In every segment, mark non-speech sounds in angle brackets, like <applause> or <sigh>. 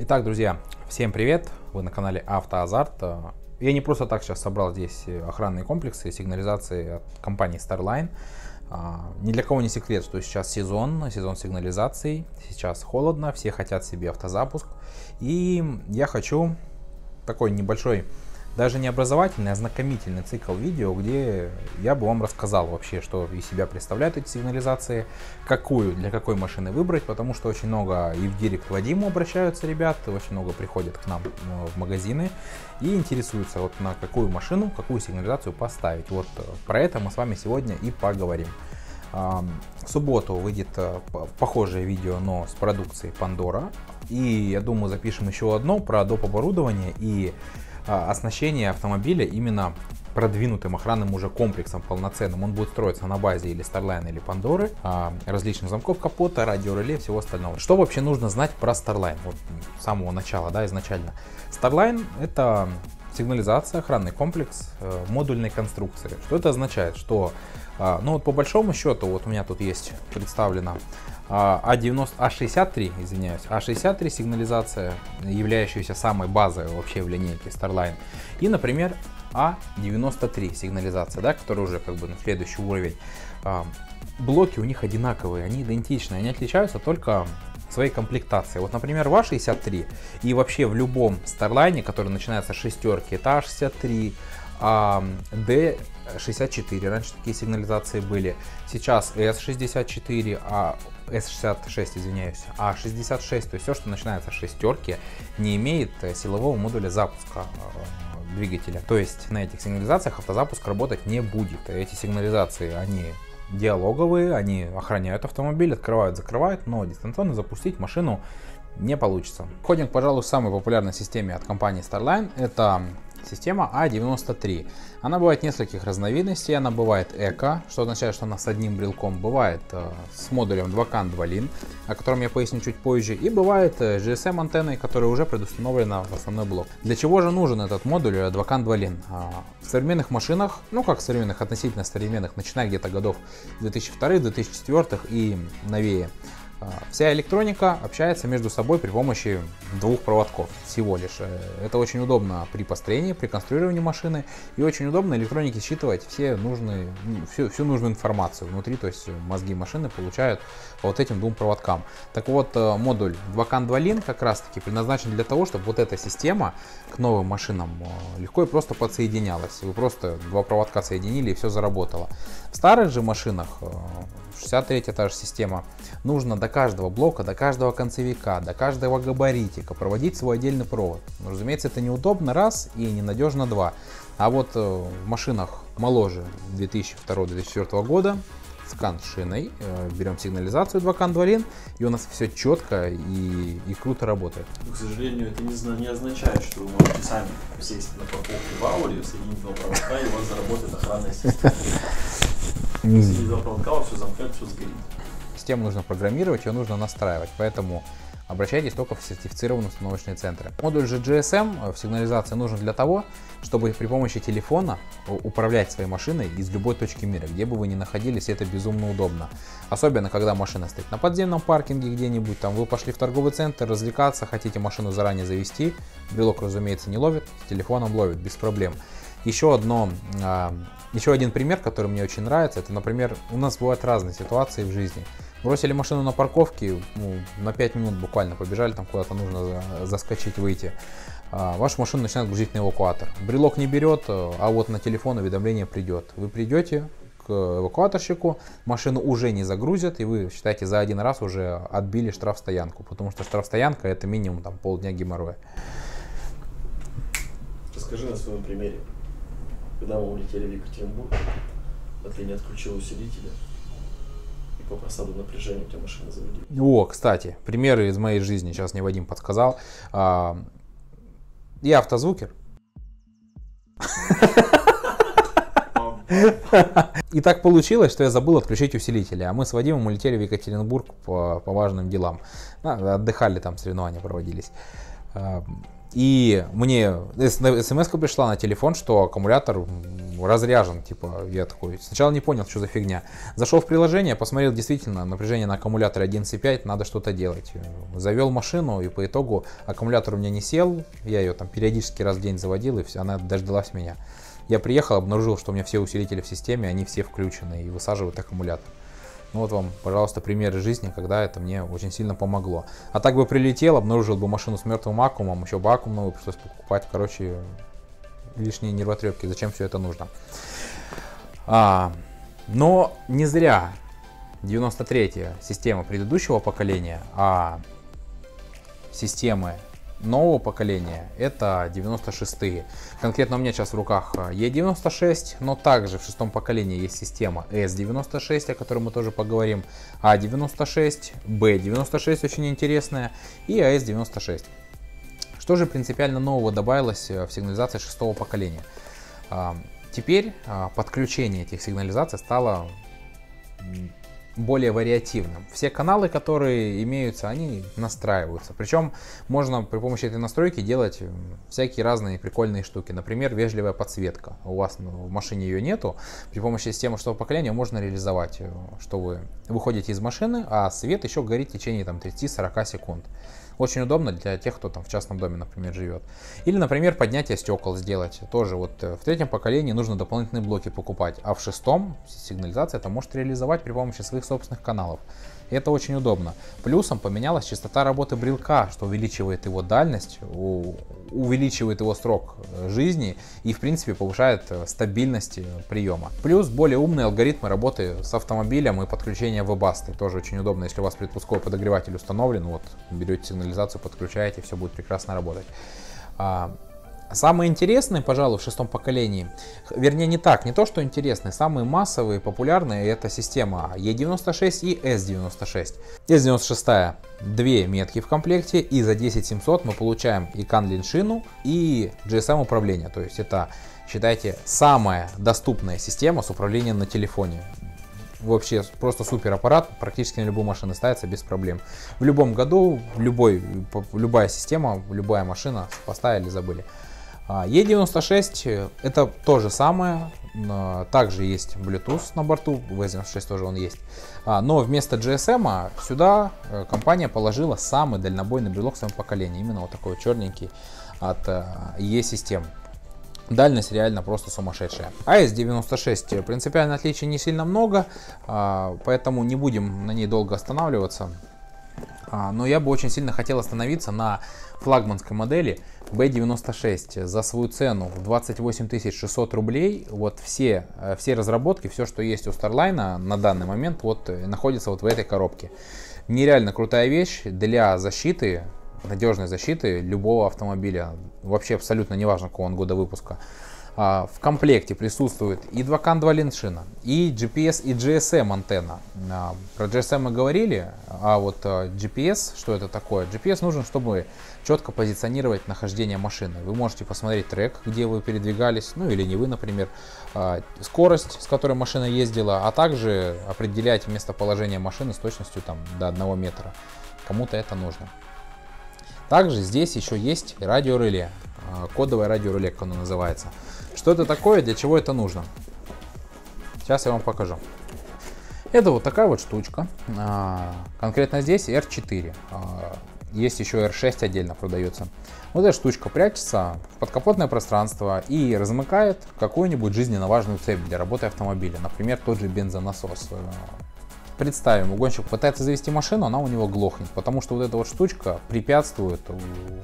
Итак, друзья, всем привет! Вы на канале Автоазарт. Я не просто так сейчас собрал здесь охранные комплексы и сигнализации от компании Starline. А, ни для кого не секрет, что сейчас сезон, сезон сигнализаций. Сейчас холодно, все хотят себе автозапуск. И я хочу такой небольшой даже не образовательный, а знакомительный цикл видео, где я бы вам рассказал вообще, что из себя представляют эти сигнализации, какую, для какой машины выбрать, потому что очень много и в директ Вадиму обращаются ребята, очень много приходят к нам э, в магазины и интересуются, вот на какую машину, какую сигнализацию поставить. Вот э, про это мы с вами сегодня и поговорим. В субботу выйдет э, похожее видео, но с продукцией Pandora. И я думаю, запишем еще одно про доп. оборудование и оснащение автомобиля именно продвинутым охранным уже комплексом полноценным. Он будет строиться на базе или Starline, или Pandora, а, различных замков капота, радиореле, всего остального. Что вообще нужно знать про Starline? Вот с самого начала, да, изначально. Starline это сигнализация, охранный комплекс э, модульной конструкции. Что это означает? Что, э, ну вот по большому счету, вот у меня тут есть представлено а90, А63, извиняюсь, А63 сигнализация, являющаяся самой базовой вообще в линейке Starline. И, например, А93 сигнализация, да, которая уже как бы на следующий уровень. А, блоки у них одинаковые, они идентичны, они отличаются только своей комплектацией. Вот, например, в А63 и вообще в любом Starline, который начинается с шестерки, это А63, а, D64, раньше такие сигнализации были, сейчас S64, а S66, извиняюсь, а 66, то есть все, что начинается с шестерки, не имеет э, силового модуля запуска э, двигателя. То есть на этих сигнализациях автозапуск работать не будет. Эти сигнализации, они диалоговые, они охраняют автомобиль, открывают, закрывают, но дистанционно запустить машину не получится. Ходим, пожалуй, к самой популярной системе от компании Starline. Это Система А93. Она бывает нескольких разновидностей. Она бывает эко, что означает, что она с одним брелком. Бывает э, с модулем 2CAN 2LIN, о котором я поясню чуть позже. И бывает э, GSM антенной, которая уже предустановлена в основной блок. Для чего же нужен этот модуль 2CAN 2LIN? А, в современных машинах, ну как современных, относительно современных, начиная где-то годов 2002-2004 и новее, вся электроника общается между собой при помощи двух проводков всего лишь. Э, это очень удобно при построении, при конструировании машины и очень удобно электронике считывать все нужные, ну, всю, всю нужную информацию внутри, то есть мозги машины получают по вот этим двум проводкам. Так вот, э, модуль 2CAN 2LIN как раз таки предназначен для того, чтобы вот эта система к новым машинам э, легко и просто подсоединялась. Вы просто два проводка соединили и все заработало. В старых же машинах 63 та же система. Нужно до каждого блока, до каждого концевика, до каждого габаритика проводить свой отдельный провод. Но, разумеется, это неудобно, раз, и ненадежно, два. А вот э, в машинах моложе 2002-2004 года скан шиной, э, берем сигнализацию 2 кан 2 лин, и у нас все четко и, и круто работает. Но, к сожалению, это не, не означает, что вы можете сами сесть на парковке в Ауре, соединить два проводка, и у вас заработает охранная система. Если проводка, все замкнет, все сгорит. Систему нужно программировать, ее нужно настраивать, поэтому обращайтесь только в сертифицированные установочные центры. Модуль же GSM в сигнализации нужен для того, чтобы при помощи телефона управлять своей машиной из любой точки мира, где бы вы ни находились, это безумно удобно. Особенно, когда машина стоит на подземном паркинге где-нибудь, там вы пошли в торговый центр развлекаться, хотите машину заранее завести, брелок, разумеется, не ловит, с телефоном ловит, без проблем. Еще одно, а, еще один пример, который мне очень нравится, это, например, у нас бывают разные ситуации в жизни. Бросили машину на парковке, ну, на 5 минут буквально побежали, там куда-то нужно заскочить, выйти. А, вашу машину начинает грузить на эвакуатор. Брелок не берет, а вот на телефон уведомление придет. Вы придете к эвакуаторщику, машину уже не загрузят, и вы, считаете, за один раз уже отбили штрафстоянку, потому что штрафстоянка это минимум там, полдня геморроя. Расскажи на своем примере. Когда мы улетели в Екатеринбург, а ты не отключил усилителя, по просаду напряжения у тебя машина заведет. О, кстати, примеры из моей жизни, сейчас мне Вадим подсказал. А, я автозвукер. И так получилось, что я забыл отключить усилители, а мы с Вадимом улетели в Екатеринбург по, по важным делам. отдыхали там, соревнования проводились. И мне смс пришла на телефон, что аккумулятор разряжен. Типа, я такой сначала не понял, что за фигня. Зашел в приложение, посмотрел действительно напряжение на аккумуляторе 11,5, надо что-то делать. Завел машину, и по итогу аккумулятор у меня не сел. Я ее там периодически раз в день заводил, и все, она дождалась меня. Я приехал, обнаружил, что у меня все усилители в системе, они все включены и высаживают аккумулятор. Ну вот вам, пожалуйста, примеры жизни, когда это мне очень сильно помогло. А так бы прилетел, обнаружил бы машину с мертвым аккумом, еще бы аккум новый пришлось покупать. Короче, лишние нервотрепки. Зачем все это нужно? А, но не зря 93-я система предыдущего поколения, а системы нового поколения это 96-е. Конкретно у меня сейчас в руках E96, но также в шестом поколении есть система S96, о которой мы тоже поговорим, A96, B96 очень интересная и AS96. Что же принципиально нового добавилось в сигнализации шестого поколения? А, теперь а, подключение этих сигнализаций стало более вариативным. Все каналы, которые имеются, они настраиваются. Причем можно при помощи этой настройки делать всякие разные прикольные штуки. Например, вежливая подсветка. У вас ну, в машине ее нету. При помощи системы шестого поколения можно реализовать, э, что вы выходите из машины, а свет еще горит в течение там, 30-40 секунд. Очень удобно для тех, кто там в частном доме, например, живет. Или, например, поднятие стекол сделать. Тоже вот э, в третьем поколении нужно дополнительные блоки покупать, а в шестом сигнализация это может реализовать при помощи своих собственных каналов. И это очень удобно. Плюсом поменялась частота работы брелка, что увеличивает его дальность, увеличивает его срок э, жизни и, в принципе, повышает э, стабильность приема. Плюс более умные алгоритмы работы с автомобилем и подключения вебасты. Тоже очень удобно, если у вас предпусковой подогреватель установлен, вот берете сигнализацию, подключаете, все будет прекрасно работать. Самые интересные, пожалуй, в шестом поколении, вернее не так, не то что интересные, самые массовые, популярные это система E96 и S96. S96 две метки в комплекте и за 10700 мы получаем и Canlin шину и GSM управление, то есть это считайте самая доступная система с управлением на телефоне. Вообще просто супер аппарат, практически на любую машину ставится без проблем. В любом году, любой, любая система, любая машина поставили, забыли. E96 а, э, это то же самое, также есть Bluetooth на борту, в E96 тоже он есть. А, но вместо GSM сюда э, компания положила самый дальнобойный брелок в своем поколении, именно вот такой черненький от E-систем. Э, Дальность реально просто сумасшедшая. AS96 принципиально отличий не сильно много, а, поэтому не будем на ней долго останавливаться. Но я бы очень сильно хотел остановиться на флагманской модели B96 за свою цену в 28 600 рублей. Вот все, э, все разработки, все, что есть у Starline на данный момент, вот э, находится вот в этой коробке. Нереально крутая вещь для защиты, надежной защиты любого автомобиля. Вообще абсолютно неважно, какого он года выпуска. А, в комплекте присутствует и 2 CAN 2 линшина, и GPS, и GSM антенна. А, про GSM мы говорили, а вот а, GPS, что это такое? GPS нужен, чтобы четко позиционировать нахождение машины. Вы можете посмотреть трек, где вы передвигались, ну или не вы, например, скорость, с которой машина ездила, а также определять местоположение машины с точностью там, до 1 метра. Кому-то это нужно. Также здесь еще есть радиореле, кодовое радиореле, как оно называется. Что это такое, для чего это нужно? Сейчас я вам покажу. Это вот такая вот штучка. А, конкретно здесь R4. А, есть еще R6 отдельно продается. Вот эта штучка прячется в подкапотное пространство и размыкает какую-нибудь жизненно важную цепь для работы автомобиля. Например, тот же бензонасос. Представим, угонщик пытается завести машину, она у него глохнет, потому что вот эта вот штучка препятствует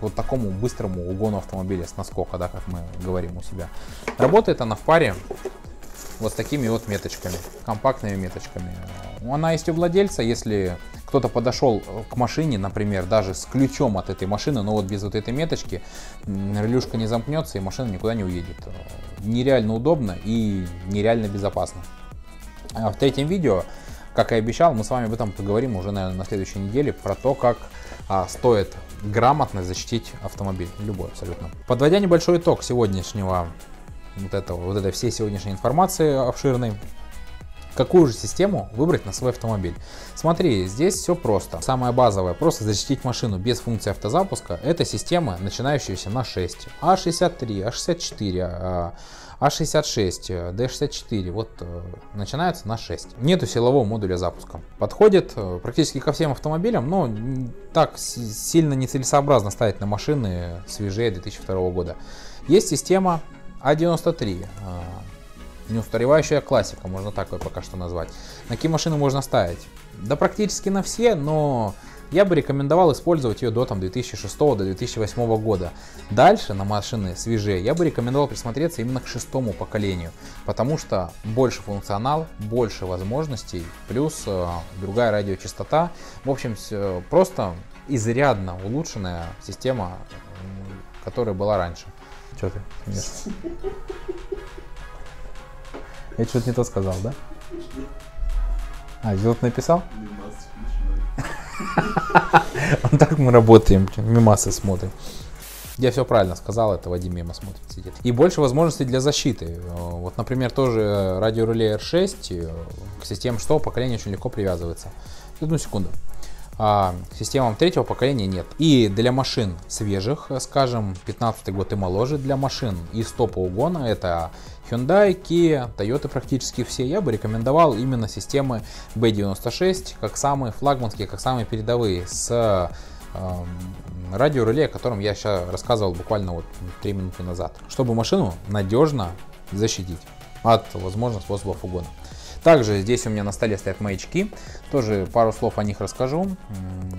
вот такому быстрому угону автомобиля с наскока, да, как мы говорим у себя. Работает она в паре вот с такими вот меточками, компактными меточками. Она есть у владельца, если кто-то подошел к машине, например, даже с ключом от этой машины, но вот без вот этой меточки, релюшка не замкнется и машина никуда не уедет. Нереально удобно и нереально безопасно. А в третьем видео как и обещал, мы с вами об этом поговорим уже, наверное, на следующей неделе, про то, как а, стоит грамотно защитить автомобиль, любой абсолютно. Подводя небольшой итог сегодняшнего вот этого, вот этой всей сегодняшней информации обширной, Какую же систему выбрать на свой автомобиль? Смотри, здесь все просто. Самое базовое, просто защитить машину без функции автозапуска, это система, начинающаяся на 6. А63, А64, а66, D64, вот э, начинается на 6. Нету силового модуля запуска. Подходит э, практически ко всем автомобилям, но так сильно нецелесообразно ставить на машины свежее 2002 года. Есть система А93, неустаревающая классика, можно так ее пока что назвать. На какие машины можно ставить? Да практически на все, но я бы рекомендовал использовать ее до там, 2006 до 2008 года. Дальше на машины свежие я бы рекомендовал присмотреться именно к шестому поколению, потому что больше функционал, больше возможностей, плюс э, другая радиочастота. В общем, просто изрядно улучшенная система, которая была раньше. Что ты? Конечно. Я что-то не то сказал, да? А, Зилот написал? <laughs> Он так мы работаем, мимасы смотрим. Я все правильно сказал, это Вадим мимо смотрит, сидит. И больше возможностей для защиты. Вот, например, тоже радиореле R6 э, к системе что поколения очень легко привязывается. Одну секунду а системам третьего поколения нет. И для машин свежих, скажем, 15 год и моложе, для машин из топа угона, это Hyundai, Kia, Toyota практически все, я бы рекомендовал именно системы B96 как самые флагманские, как самые передовые с э, радиореле, о котором я сейчас рассказывал буквально вот 3 минуты назад, чтобы машину надежно защитить от возможных способов угона. Также здесь у меня на столе стоят маячки, тоже пару слов о них расскажу.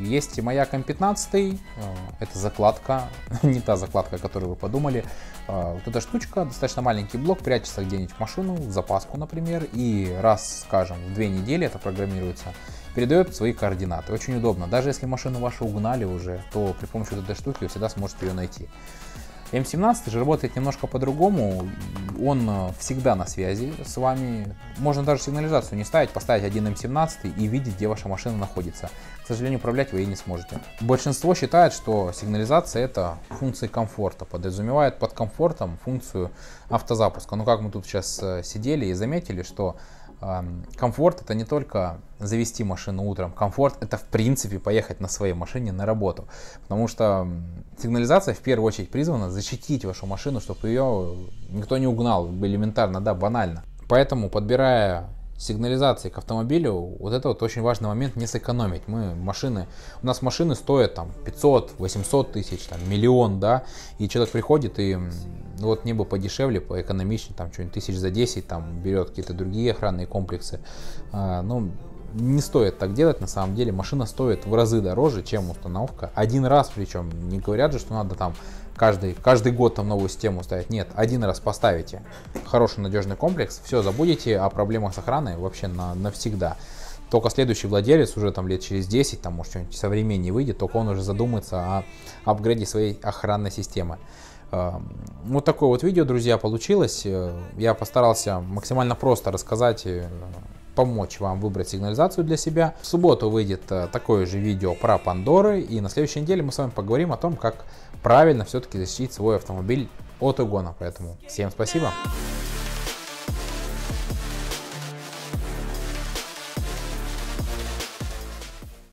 Есть маяк М15, э, это закладка, <laughs> не та закладка, которую вы подумали. Э, вот эта штучка, достаточно маленький блок, прячется где-нибудь в машину, в запаску, например, и раз, скажем, в две недели это программируется, передает свои координаты. Очень удобно. Даже если машину вашу угнали уже, то при помощи вот этой штуки вы всегда сможете ее найти. М17 же работает немножко по-другому, он э, всегда на связи с вами. Можно даже сигнализацию не ставить, поставить один М17 и видеть, где ваша машина находится. К сожалению, управлять вы ей не сможете. Большинство считает, что сигнализация это функция комфорта, подразумевает под комфортом функцию автозапуска. Но как мы тут сейчас э, сидели и заметили, что Комфорт это не только завести машину утром, комфорт это в принципе поехать на своей машине на работу. Потому что сигнализация в первую очередь призвана защитить вашу машину, чтобы ее никто не угнал, элементарно, да, банально. Поэтому подбирая сигнализации к автомобилю, вот это вот очень важный момент не сэкономить. Мы машины, у нас машины стоят там 500, 800 тысяч, там миллион, да, и человек приходит и вот небо подешевле, поэкономичнее, там что-нибудь тысяч за 10, там берет какие-то другие охранные комплексы. А, ну, не стоит так делать, на самом деле машина стоит в разы дороже, чем установка. Один раз причем, не говорят же, что надо там каждый, каждый год там новую систему ставить. Нет, один раз поставите хороший надежный комплекс, все, забудете о проблемах с охраной вообще на, навсегда. Только следующий владелец уже там лет через 10, там может что-нибудь современнее выйдет, только он уже задумается о апгрейде своей охранной системы. Вот такое вот видео, друзья, получилось. Э, я постарался максимально просто рассказать, э, помочь вам выбрать сигнализацию для себя. В субботу выйдет э, такое же видео про Пандоры. И на следующей неделе мы с вами поговорим о том, как правильно все-таки защитить свой автомобиль от угона. Поэтому всем спасибо.